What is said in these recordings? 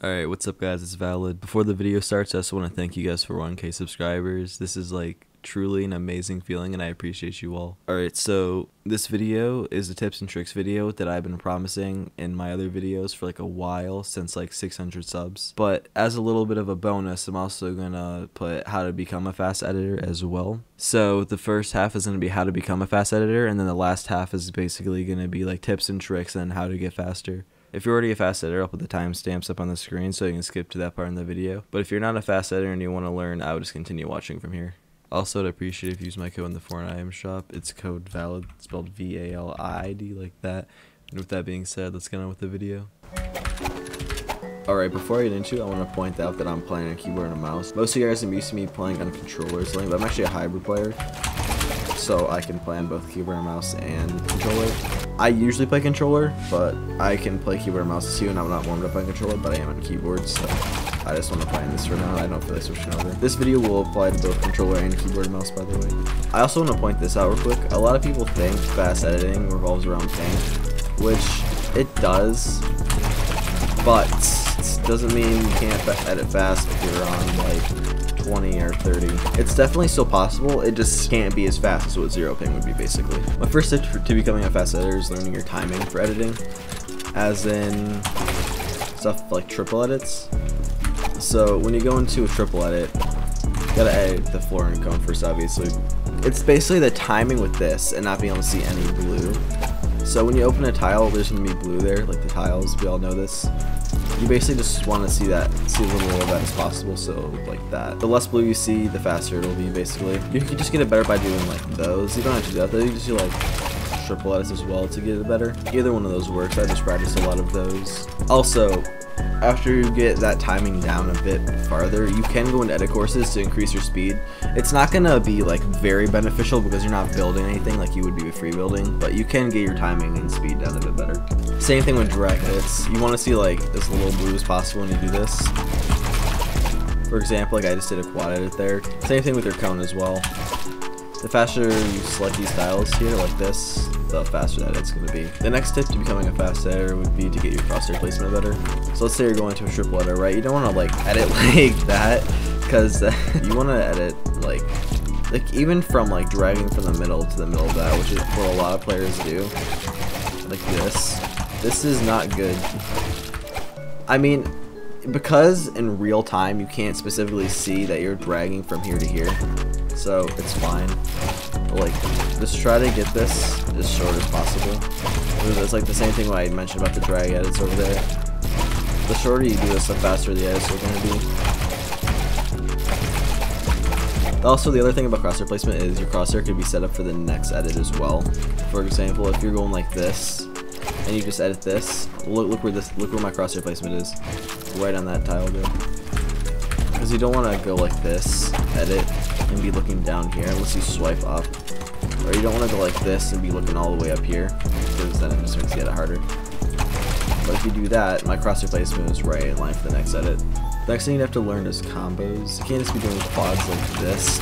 Alright, what's up guys, it's Valiid. Before the video starts, I just want to thank you guys for 1k subscribers. This is like truly an amazing feeling and I appreciate you all. Alright, so this video is a tips and tricks video that I've been promising in my other videos for like a while, since like 600 subs. But as a little bit of a bonus, I'm also gonna put how to become a fast editor as well. So the first half is gonna be how to become a fast editor, and then the last half is basically gonna be like tips and tricks and how to get faster. If you're already a fast editor, I'll put the timestamps up on the screen so you can skip to that part in the video. But if you're not a fast editor and you want to learn, I would just continue watching from here. Also, I'd appreciate if you use my code in the Fortnite item shop. It's code VALID, spelled V-A-L-I-D like that. And with that being said, let's get on with the video. Alright, before I get into it, I want to point out that I'm playing on keyboard and a mouse. Most of you guys are used to me playing on controllers, but I'm actually a hybrid player so I can play on both keyboard and mouse and controller. I usually play controller, but I can play keyboard and mouse too, and I'm not warmed up on controller, but I am on keyboard, so I just want to play on this for now. I don't feel like switching over. This video will apply to both controller and keyboard and mouse, by the way. I also want to point this out real quick. A lot of people think fast editing revolves around ping, which it does, but it doesn't mean you can't edit fast if you're on like 20 or 30. It's definitely still possible, it just can't be as fast as what zero ping would be basically. My first tip to becoming a fast editor is learning your timing for editing, as in stuff like triple edits. So when you go into a triple edit, gotta edit the floor and cone first obviously. It's basically the timing with this and not being able to see any blue. So when you open a tile, there's gonna be blue there, like the tiles, we all know this you basically just want to see that, see as little of that as possible, so like that. The less blue you see, the faster it'll be basically. You can just get it better by doing like those. You don't have to do that though, you just do like triple edits as well to get it better. Either one of those works, I just practice a lot of those. Also, after you get that timing down a bit farther, you can go into edit courses to increase your speed. It's not gonna be like very beneficial because you're not building anything like you would be with free building, but you can get your timing and speed down a bit better. Same thing with drag edits. You want to see like as little blue as possible when you do this. For example, like I just did a quad edit there. Same thing with your cone as well. The faster you select these styles here, like this, the faster that it's going to be. The next tip to becoming a fast editor would be to get your crosshair placement better. So let's say you're going to a triple editor, right? You don't want to like edit like that because you want to edit like like even from like dragging from the middle to the middle of that, which is what a lot of players do. Like this. This is not good. I mean, because in real time you can't specifically see that you're dragging from here to here so it's fine. like, just try to get this as short as possible. It's like the same thing I mentioned about the drag edits over there. The shorter you do this, the faster the edits are going to be. Also, the other thing about crosshair placement is your crosshair could be set up for the next edit as well. For example, if you're going like this, and you just edit this, look, look where this, look where my crosshair placement is, right on that tile there. Because you don't want to go like this, edit, and be looking down here unless you swipe up. Or you don't want to go like this and be looking all the way up here, because then it just makes it harder. But if you do that, my crosshair placement is right in line for the next edit. The next thing you have to learn is combos. You can't just be doing quads like this.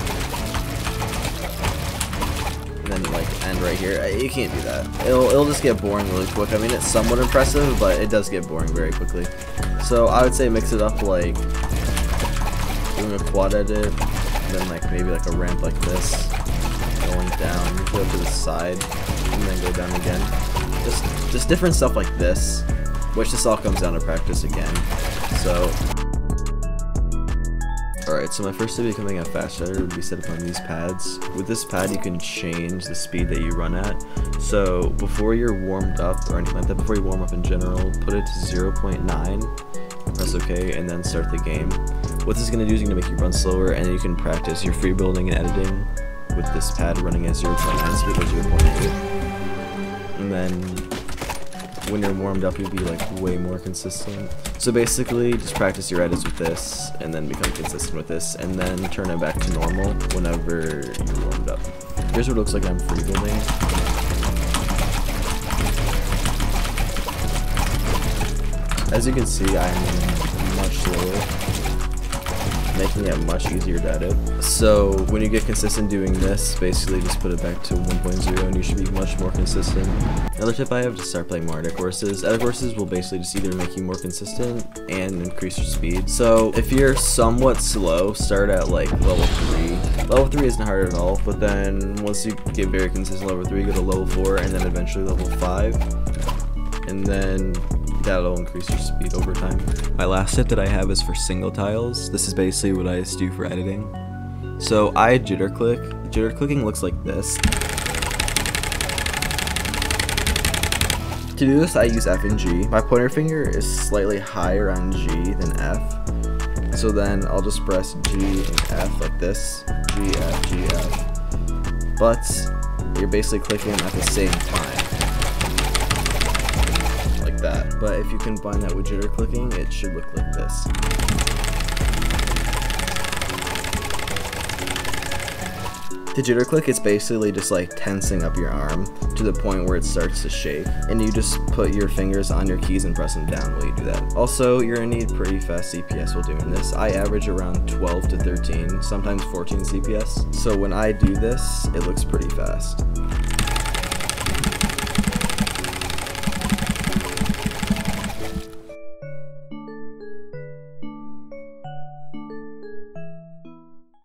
And then like end right here. You can't do that. It'll, it'll just get boring really quick. I mean, it's somewhat impressive, but it does get boring very quickly. So I would say mix it up like doing a quad edit, then like maybe like a ramp like this, going down, go to the side, and then go down again. Just just different stuff like this, which this all comes down to practice again. So Alright, so my first tip becoming a fast editor would be set up on these pads. With this pad you can change the speed that you run at. So before you're warmed up or anything like that, before you warm up in general, put it to 0.9, press OK, and then start the game. What this is going to do is going to make you run slower and then you can practice your free building and editing with this pad running at 0.9 speed or 0.8. And then when you're warmed up you'll be like way more consistent. So basically just practice your edits with this and then become consistent with this and then turn it back to normal whenever you're warmed up. Here's what it looks like I'm free building. As you can see, I'm much slower making it much easier to edit. So when you get consistent doing this, basically just put it back to 1.0 and you should be much more consistent. Another tip I have is to start playing more edit courses. Edit courses will basically just either make you more consistent and increase your speed. So if you're somewhat slow, start at like level 3. Level 3 isn't hard at all, but then once you get very consistent level 3, go to level 4 and then eventually level 5. And then that'll increase your speed over time. My last tip that I have is for single tiles. This is basically what I do for editing. So I jitter click. Jitter clicking looks like this. To do this, I use F and G. My pointer finger is slightly higher on G than F. So then I'll just press G and F like this. G, F, G, F. But you're basically clicking at the same time that. But if you combine that with jitter clicking, it should look like this. The jitter click is basically just like tensing up your arm to the point where it starts to shake, and you just put your fingers on your keys and press them down while you do that. Also, you're gonna need pretty fast CPS while doing this. I average around 12 to 13, sometimes 14 CPS, so when I do this, it looks pretty fast.